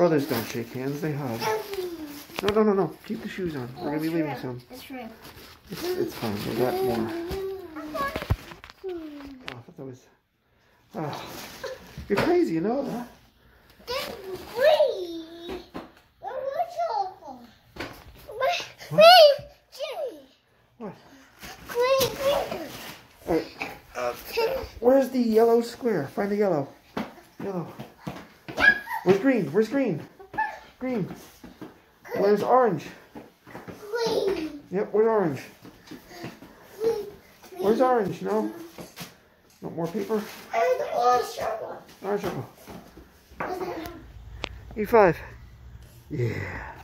Brothers don't shake hands, they hug. No, no, no, no. Keep the shoes on. We're gonna be leaving soon. It's true. It's, it's fine. We got more. Oh, I thought that was. Oh, you're crazy, you know that. What? Uh, where's the yellow square? Find the yellow. Yellow. Where's green? Where's green? Green. Where's orange? Green. Yep, where's orange? Where's orange? No? No more paper? Orange circle. E5. Yeah.